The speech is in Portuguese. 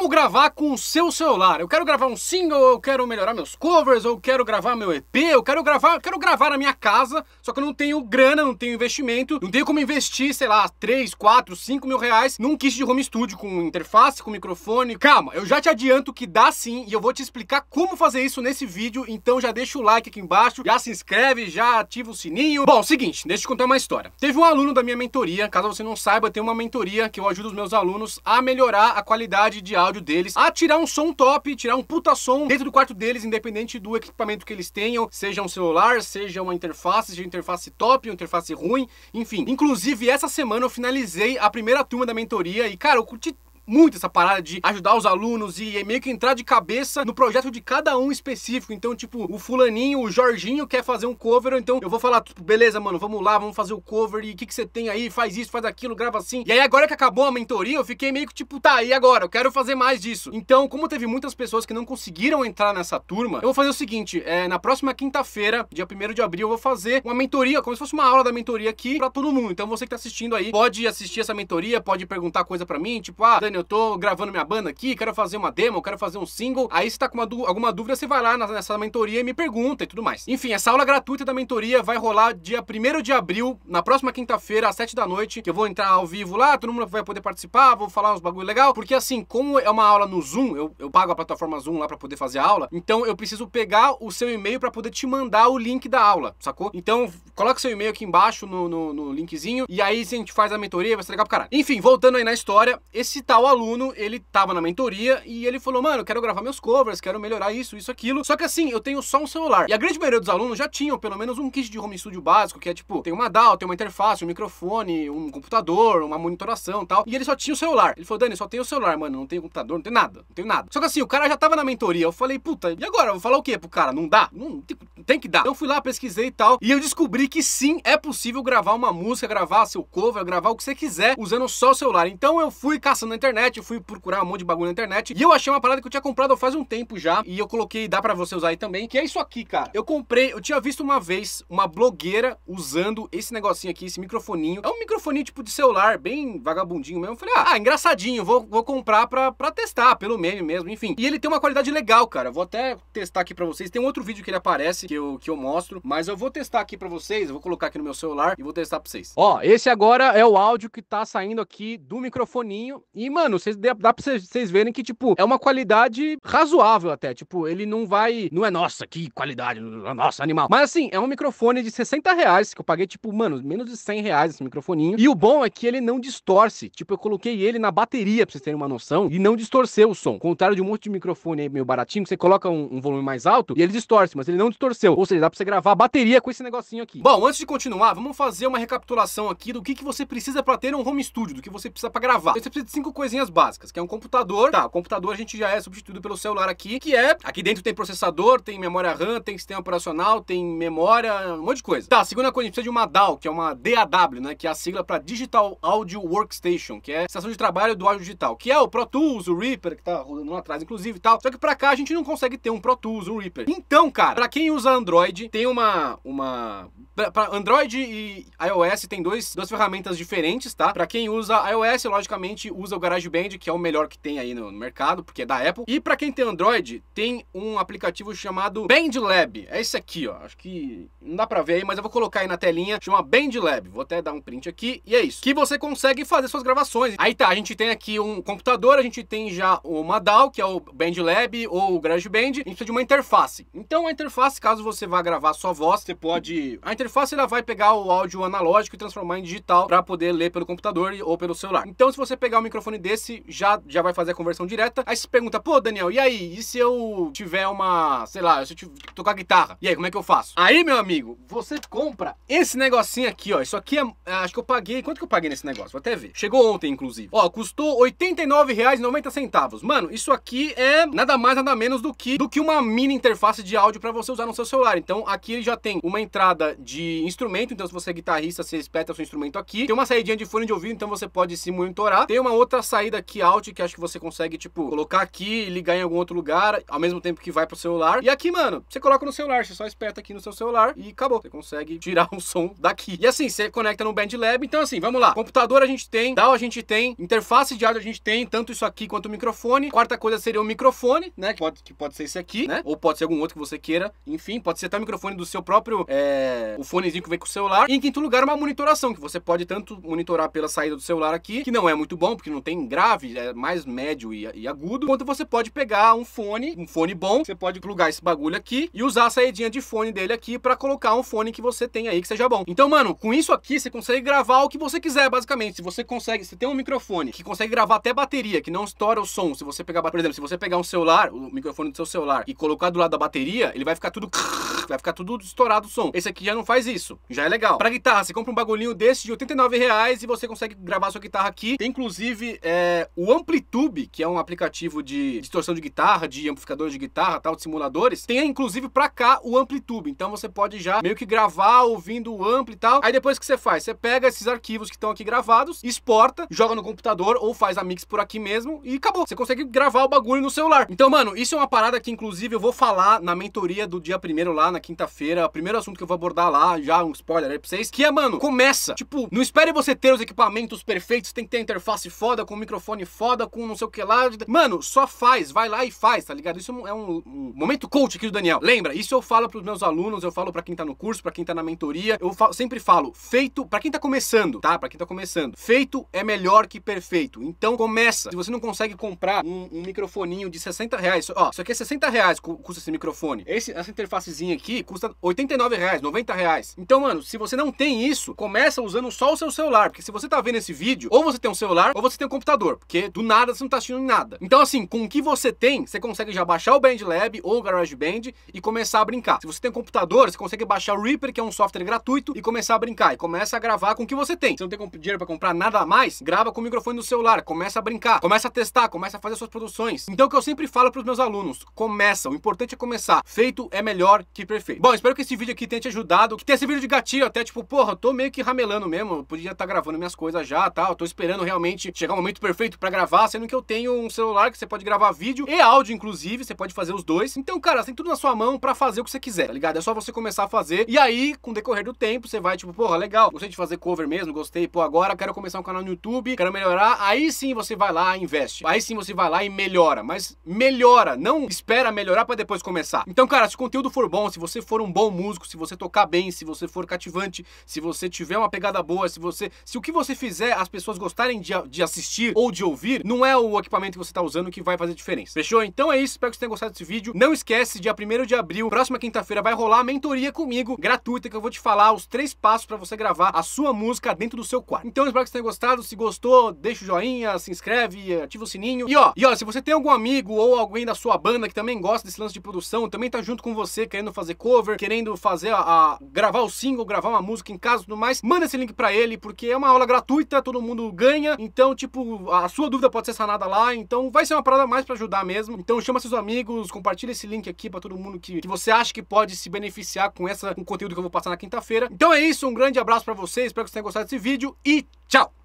Como gravar com o seu celular? Eu quero gravar um single, eu quero melhorar meus covers, eu quero gravar meu EP, eu quero gravar, eu quero gravar na minha casa, só que eu não tenho grana, não tenho investimento, não tenho como investir, sei lá, 3, 4, 5 mil reais num kit de home studio com interface, com microfone. Calma, eu já te adianto que dá sim e eu vou te explicar como fazer isso nesse vídeo, então já deixa o like aqui embaixo, já se inscreve, já ativa o sininho. Bom, seguinte, deixa eu te contar uma história. Teve um aluno da minha mentoria, caso você não saiba, tem uma mentoria que eu ajudo os meus alunos a melhorar a qualidade de áudio deles, a tirar um som top, tirar um puta som dentro do quarto deles, independente do equipamento que eles tenham, seja um celular, seja uma interface, seja uma interface top, uma interface ruim, enfim. Inclusive, essa semana eu finalizei a primeira turma da mentoria e, cara, eu curti muito essa parada de ajudar os alunos e meio que entrar de cabeça no projeto de cada um específico. Então, tipo, o fulaninho, o Jorginho quer fazer um cover, então eu vou falar, tipo, beleza, mano, vamos lá, vamos fazer o cover e o que, que você tem aí, faz isso, faz aquilo, grava assim. E aí agora que acabou a mentoria, eu fiquei meio que tipo, tá, e agora? Eu quero fazer mais disso. Então, como teve muitas pessoas que não conseguiram entrar nessa turma, eu vou fazer o seguinte, é, na próxima quinta-feira, dia 1 de abril, eu vou fazer uma mentoria, como se fosse uma aula da mentoria aqui pra todo mundo. Então você que tá assistindo aí, pode assistir essa mentoria, pode perguntar coisa pra mim, tipo, ah, Dani, eu tô gravando minha banda aqui, quero fazer uma demo, quero fazer um single. Aí se tá com alguma dúvida, você vai lá nessa mentoria e me pergunta e tudo mais. Enfim, essa aula gratuita da mentoria vai rolar dia 1 de abril, na próxima quinta-feira, às 7 da noite, que eu vou entrar ao vivo lá, todo mundo vai poder participar, vou falar uns bagulho legal, porque assim, como é uma aula no Zoom, eu, eu pago a plataforma Zoom lá para poder fazer a aula, então eu preciso pegar o seu e-mail para poder te mandar o link da aula, sacou? Então, coloca seu e-mail aqui embaixo no, no, no linkzinho, e aí se a gente faz a mentoria, vai ser legal pro caralho. Enfim, voltando aí na história, esse tal aluno, ele tava na mentoria e ele falou, mano, eu quero gravar meus covers, quero melhorar isso, isso, aquilo. Só que assim, eu tenho só um celular. E a grande maioria dos alunos já tinham pelo menos um kit de home studio básico, que é tipo, tem uma DAW, tem uma interface, um microfone, um computador, uma monitoração e tal. E ele só tinha o celular. Ele falou, Dani, só tenho o celular, mano, não tenho computador, não tenho nada, não tenho nada. Só que assim, o cara já tava na mentoria. Eu falei, puta, e agora? Eu vou falar o quê pro cara? Não dá? Não, tem que dar. Então fui lá, pesquisei e tal. E eu descobri que sim, é possível gravar uma música, gravar seu cover, gravar o que você quiser usando só o celular. Então eu fui caçando na internet, eu fui procurar um monte de bagulho na internet. E eu achei uma parada que eu tinha comprado faz um tempo já. E eu coloquei, dá pra você usar aí também. Que é isso aqui, cara. Eu comprei, eu tinha visto uma vez uma blogueira usando esse negocinho aqui, esse microfoninho. É um microfoninho tipo de celular, bem vagabundinho mesmo. Eu falei, ah, engraçadinho, vou, vou comprar pra, pra testar, pelo meme mesmo, enfim. E ele tem uma qualidade legal, cara. Eu vou até testar aqui pra vocês. Tem um outro vídeo que ele aparece, que eu, que eu mostro. Mas eu vou testar aqui pra vocês. Eu vou colocar aqui no meu celular e vou testar pra vocês. Ó, esse agora é o áudio que tá saindo aqui do microfoninho. E, mano, vocês, dá pra vocês verem que, tipo, é uma qualidade razoável até. Tipo, ele não vai. Não é nossa, que qualidade, nossa, animal. Mas assim, é um microfone de 60 reais que eu paguei, tipo, mano, menos de 100 reais esse microfoninho. E o bom é que ele não distorce. Tipo, eu coloquei ele na bateria, pra vocês terem uma noção, e não distorceu o som. Contrário de um monte de microfone aí meio baratinho, que você coloca um, um volume mais alto e ele distorce, mas ele não distorceu. Ou seja, dá pra você gravar a bateria com esse negocinho aqui. Bom, antes de continuar, vamos fazer uma recapitulação aqui do que, que você precisa para ter um home studio, do que você precisa para gravar. Você precisa de cinco coisinhas básicas, que é um computador. Tá, o computador a gente já é substituído pelo celular aqui, que é aqui dentro tem processador, tem memória RAM, tem sistema operacional, tem memória, um monte de coisa. Tá, segunda coisa, a gente precisa de uma DAW, que é uma DAW, né, que é a sigla para Digital Audio Workstation, que é estação de trabalho do áudio digital, que é o Pro Tools, o Reaper, que tá rodando lá atrás, inclusive e tal. Só que para cá a gente não consegue ter um Pro Tools, um Reaper. Então, cara, para quem usa Android, tem uma uma para Android e iOS tem dois, duas ferramentas diferentes, tá? Para quem usa iOS, logicamente usa o GarageBand, que é o melhor que tem aí no mercado, porque é da Apple. E para quem tem Android, tem um aplicativo chamado BandLab. É esse aqui, ó. Acho que não dá para ver aí, mas eu vou colocar aí na telinha. Chama BandLab. Vou até dar um print aqui e é isso. Que você consegue fazer suas gravações. Aí tá, a gente tem aqui um computador, a gente tem já uma DAW, que é o BandLab ou o GarageBand. A gente precisa de uma interface. Então a interface, caso você vá gravar sua voz, você pode... A interface ela vai pegar o áudio analógico e transformar em digital para poder ler pelo computador ou pelo celular. Então se você pegar um microfone desse, já, já vai fazer a conversão direta. Aí você pergunta, pô Daniel, e aí? E se eu tiver uma, sei lá, se eu tocar guitarra? E aí, como é que eu faço? Aí, meu amigo, você compra esse negocinho aqui, ó. Isso aqui é, acho que eu paguei, quanto que eu paguei nesse negócio? Vou até ver. Chegou ontem, inclusive. Ó, custou R$ 89,90. Mano, isso aqui é nada mais, nada menos do que, do que uma mini interface de áudio para você usar no seu celular. Então aqui ele já tem uma entrada de instrumento, então se você é guitarrista, você espeta seu instrumento aqui. Tem uma saída de fone de ouvido, então você pode se monitorar. Tem uma outra saída aqui out que acho que você consegue, tipo, colocar aqui e ligar em algum outro lugar, ao mesmo tempo que vai pro celular. E aqui, mano, você coloca no celular, você só espeta aqui no seu celular e acabou. Você consegue tirar o som daqui. E assim, você conecta no BandLab. Então assim, vamos lá. Computador a gente tem, DAW a gente tem, interface de áudio a gente tem, tanto isso aqui quanto o microfone. Quarta coisa seria o microfone, né? Que pode, que pode ser esse aqui, né? Ou pode ser algum outro que você queira. Enfim, pode ser até o microfone do seu próprio, é, o fonezinho que vem com o celular. E em quinto lugar, uma monitoração, que você pode tanto monitorar pela saída do celular aqui, que não é muito bom, porque não tem grave, é mais médio e, e agudo, quanto você pode pegar um fone, um fone bom, você pode plugar esse bagulho aqui e usar a saídinha de fone dele aqui para colocar um fone que você tem aí que seja bom. Então, mano, com isso aqui você consegue gravar o que você quiser, basicamente. Se você consegue, se tem um microfone que consegue gravar até bateria, que não estoura o som, se você pegar, por exemplo, se você pegar um celular, o microfone do seu celular e colocar do lado da bateria, ele vai ficar tudo vai ficar tudo estourado o som. Esse aqui já não faz isso, já é legal. Pra guitarra, você compra um bagulhinho desse de 89 reais e você consegue gravar sua guitarra aqui. Tem inclusive é, o Amplitube, que é um aplicativo de distorção de guitarra, de amplificador de guitarra, tal, de simuladores. Tem inclusive pra cá o Amplitube, então você pode já meio que gravar ouvindo o ampli e tal. Aí depois que você faz, você pega esses arquivos que estão aqui gravados, exporta, joga no computador ou faz a mix por aqui mesmo e acabou. Você consegue gravar o bagulho no celular. Então, mano, isso é uma parada que inclusive eu vou falar na mentoria do dia primeiro lá na quinta-feira. O primeiro assunto que eu vou abordar lá, já um spoiler aí pra vocês, que é, mano, começa. Tipo, não espere você ter os equipamentos perfeitos, tem que ter a interface foda, com o microfone foda, com não sei o que lá. Mano, só faz, vai lá e faz, tá ligado? Isso é um, um momento coach aqui do Daniel. Lembra, isso eu falo pros meus alunos, eu falo para quem tá no curso, para quem tá na mentoria. Eu falo, sempre falo, feito, para quem tá começando, tá? Para quem tá começando, feito é melhor que perfeito. Então começa. Se você não consegue comprar um, um microfoninho de 60 reais, ó, isso aqui é 60 reais custa esse microfone. Esse, essa interfacezinha aqui custa 89 reais, 90 reais. Então, mano, se você não tem isso, começa usando só o seu celular. Porque se você tá vendo esse vídeo, ou você tem um celular, ou você tem um computador. Porque do nada você não tá assistindo nada. Então, assim, com o que você tem, você consegue já baixar o BandLab ou o GarageBand e começar a brincar. Se você tem um computador, você consegue baixar o Reaper, que é um software gratuito, e começar a brincar. E começa a gravar com o que você tem. Se não tem dinheiro para comprar nada a mais, grava com o microfone do celular, começa a brincar, começa a testar, começa a fazer suas produções. Então, o que eu sempre falo para os meus alunos, começa. O importante é começar. Feito é melhor que perfeito. Bom, espero que esse vídeo aqui tenha te ajudado, que tenha vídeo de gatilho até, tipo, porra, eu tô meio que ramelando mesmo, eu podia estar tá gravando minhas coisas já, tá? Eu tô esperando realmente chegar o um momento perfeito para gravar, sendo que eu tenho um celular que você pode gravar vídeo e áudio, inclusive, você pode fazer os dois. Então, cara, você tem tudo na sua mão para fazer o que você quiser, tá ligado? É só você começar a fazer, e aí, com o decorrer do tempo, você vai, tipo, porra, legal, gostei de fazer cover mesmo, gostei, pô, agora quero começar um canal no YouTube, quero melhorar, aí sim você vai lá e investe. Aí sim você vai lá e melhora, mas melhora, não espera melhorar para depois começar. Então, cara, se o conteúdo for bom, se você for um bom músico, se você tocar bem, se você for cativante, se você tiver uma pegada boa, se você, se o que você fizer as pessoas gostarem de, de assistir ou de ouvir, não é o equipamento que você tá usando que vai fazer diferença. Fechou? Então é isso, espero que você tenha gostado desse vídeo. Não esquece, dia 1 de abril, próxima quinta-feira vai rolar a mentoria comigo, gratuita, que eu vou te falar os três passos para você gravar a sua música dentro do seu quarto. Então, espero que você tenha gostado. Se gostou, deixa o joinha, se inscreve, ativa o sininho. E ó, e ó, se você tem algum amigo ou alguém da sua banda que também gosta desse lance de produção, também tá junto com você, querendo fazer cover, querendo fazer a, a gravar o single, gravar uma música em casa e tudo mais, manda esse link para ele, porque é uma aula gratuita, todo mundo ganha. Então, tipo, a sua dúvida pode ser sanada lá. Então, vai ser uma parada mais para ajudar mesmo. Então, chama seus amigos, compartilha esse link aqui para todo mundo que, que você acha que pode se beneficiar com essa com o conteúdo que eu vou passar na quinta-feira. Então é isso, um grande abraço para vocês, espero que vocês tenham gostado desse vídeo e tchau!